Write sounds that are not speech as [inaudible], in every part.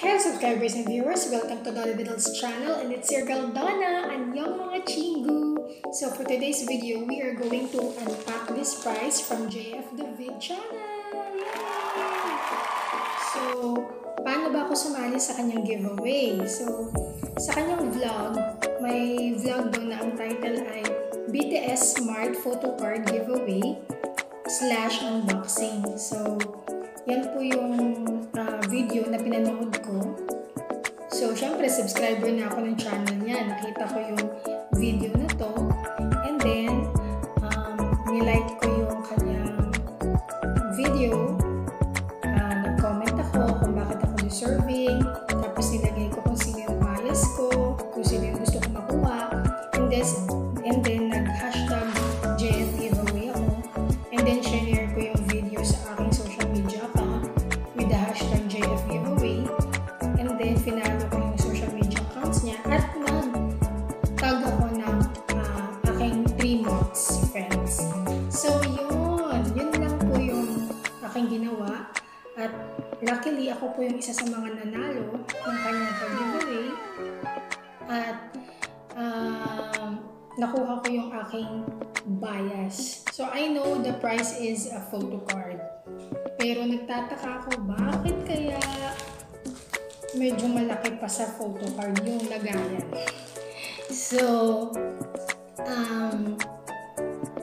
Hello subscribers and viewers, welcome to Dolly Diddles channel and it's your girl Donna and yung mga chingu. So for today's video, we are going to unpack this prize from JF The Vid channel. Yay! So, paano ba ako sumali sa kanyang giveaway? So, sa kanyang vlog, may vlog doon na ang title ay BTS Smart Photo Card Giveaway slash unboxing. So, yan po yung uh, video na pinanood ko. So, syempre, subscriber na ako ng channel niya. Nakita ko yung video At luckily, ako po yung isa sa mga nanalo ng kanyang giveaway. At um, nakuha ko yung aking bias. So, I know the price is a photo card. Pero nagtataka ako, bakit kaya medyo malaki pa sa photo card yung lagayan? So, um,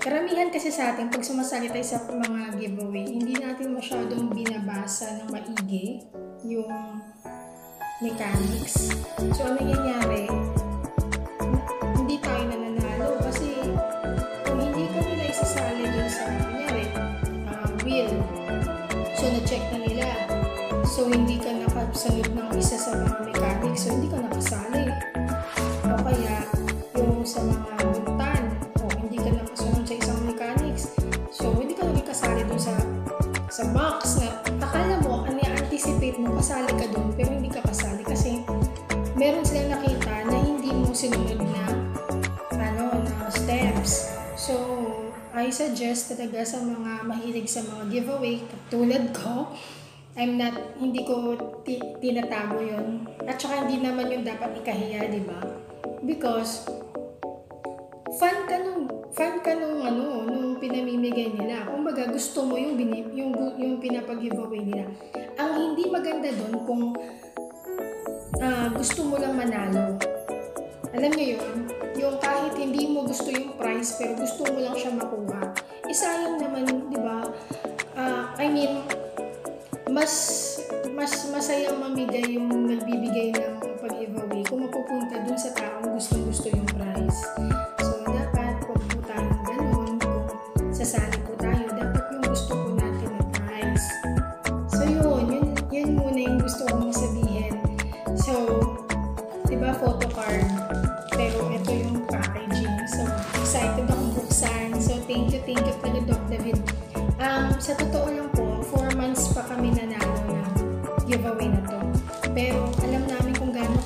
karamihan kasi sa atin, pag sumasali tayo sa mga giveaway, hindi natin masyadong binabasa ng maigi yung mechanics. So, ano nangyayari? Hindi tayo nananalo kasi kung hindi ka nila isasali dun sa, kunyari, uh, wheel, so na-check na nila. So, hindi ka nakasunod ng isa sa mga mechanics, so hindi ka nakasali. Box na akala mo, ano anticipate mo, kasali ka dun, pero hindi ka kasali kasi meron silang nakita na hindi mo sinunod na ano, na steps. So, I suggest talaga sa mga mahilig sa mga giveaway, tulad ko, I'm not, hindi ko ti- tinatago yun. At saka hindi naman yun dapat ikahiya, di ba? Because, fan ka nung, fan ka nung, ano, nung pinamimigay nila. Kung baga, gusto mo yung, bini, yung, yung pinapag-giveaway nila. Ang hindi maganda doon kung uh, gusto mo lang manalo. Alam niyo yun? Yung kahit hindi mo gusto yung prize, pero gusto mo lang siya makuha. Isayang naman, di ba? Uh, I mean, mas mas masayang mamigay yung nagbibigay ng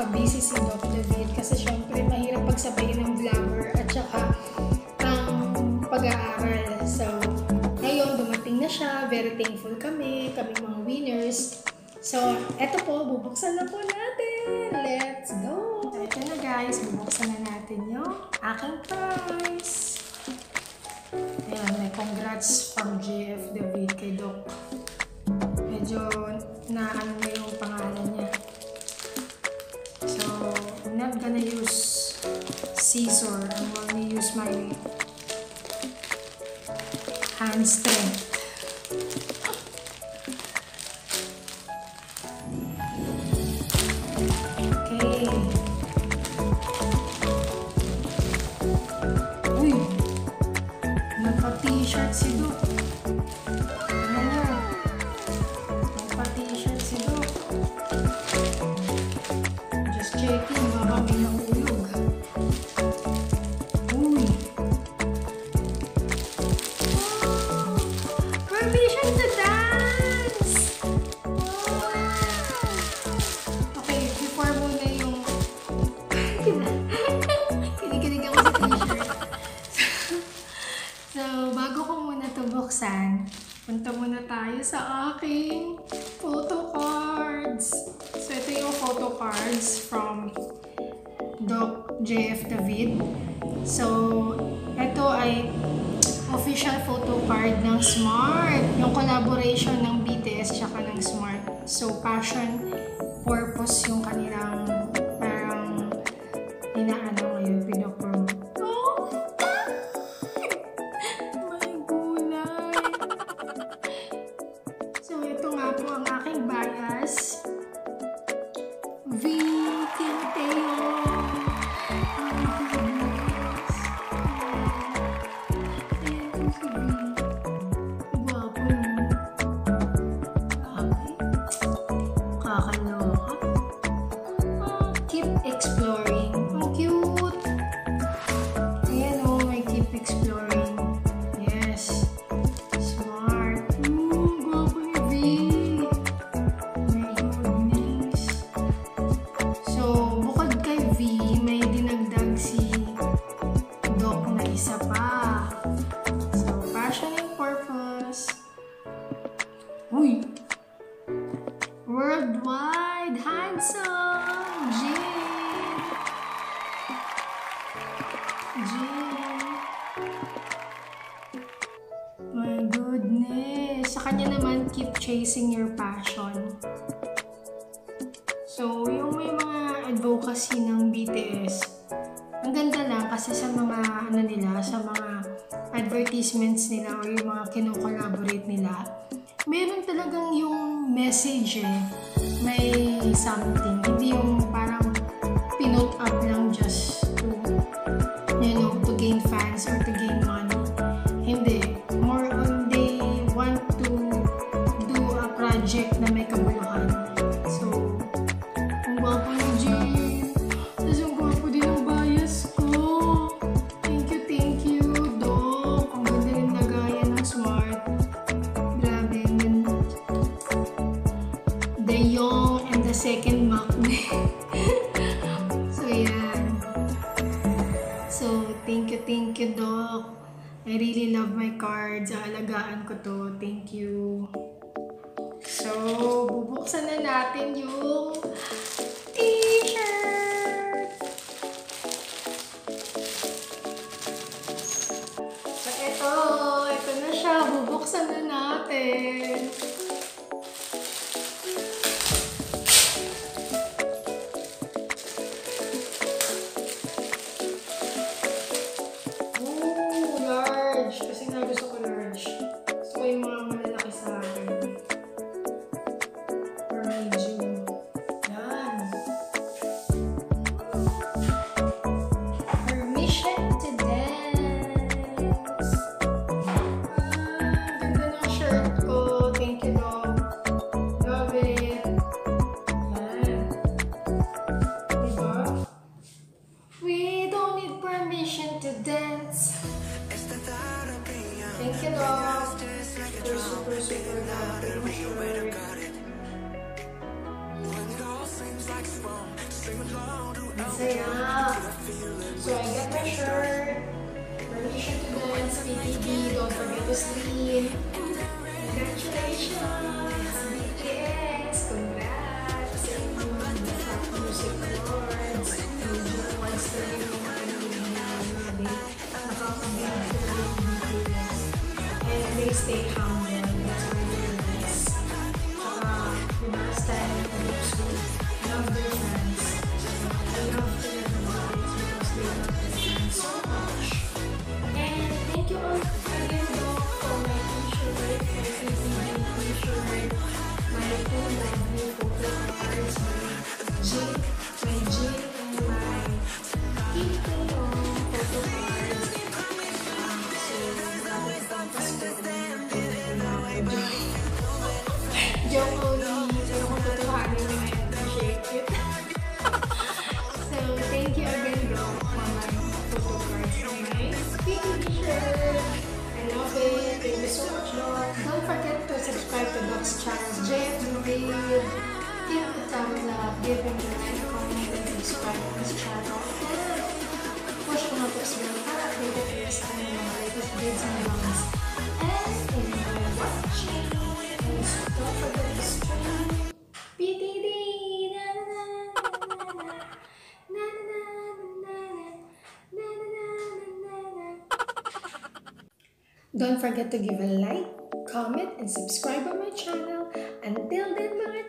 ka-busy si Doc David kasi syempre mahirap pagsabayin ng vlogger at saka ang pag-aaral. So, ngayon dumating na siya. Very thankful kami, kami mga winners. So, eto po, bubuksan na po natin. Let's go! Ito na guys, bubuksan na natin yung aking prize. Ayan, may congrats from GF David kay Doc. Medyo na ano not gonna use scissor. I'm gonna use my hand strength. Okay. Uy! Nagpa-t-shirt si na? Nagpa-t-shirt si Doc. Just checking, baka buksan, punta muna tayo sa aking photo cards. So, ito yung photo cards from Doc JF David. So, ito ay official photo card ng Smart. Yung collaboration ng BTS tsaka ng Smart. So, passion, purpose yung kanilang parang inaano ngayon, pinapurpose chasing your passion. So, yung may mga advocacy ng BTS, ang ganda lang kasi sa mga ano nila, sa mga advertisements nila or yung mga kinokollaborate nila, meron talagang yung message eh. May something. Hindi yung parang pinot up lang just second mukbang. [laughs] so, yan. So, thank you, thank you, Doc. I really love my cards. Aalagaan ko to. Thank you. So, bubuksan na natin yung masaya. So I get my shirt, my t-shirt to dance, PPD, don't forget to sleep. Congratulations! subscribe this channel and bell para mga latest and. And thank you for watching. Don't forget to stream. Na na na na na na na na na na Don't forget to give a like, comment, and subscribe on my channel. Until then, bye.